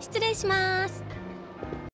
失礼します。